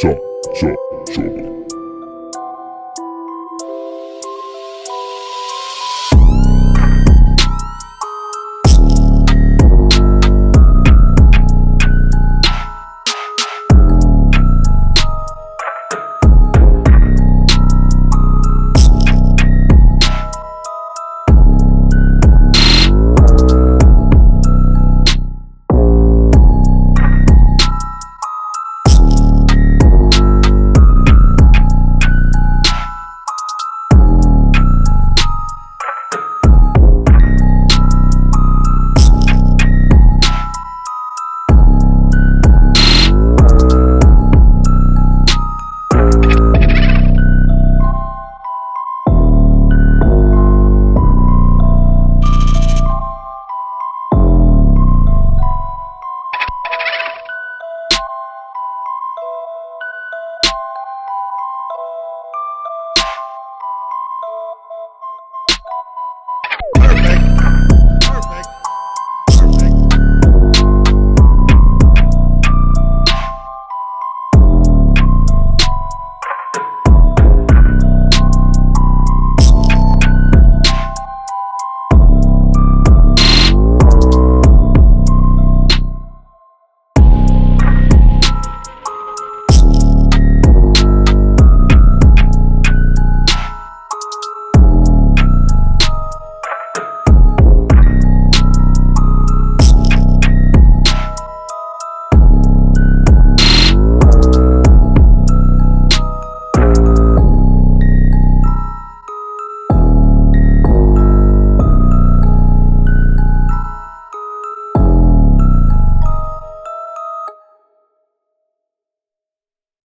Jump. shot, shot.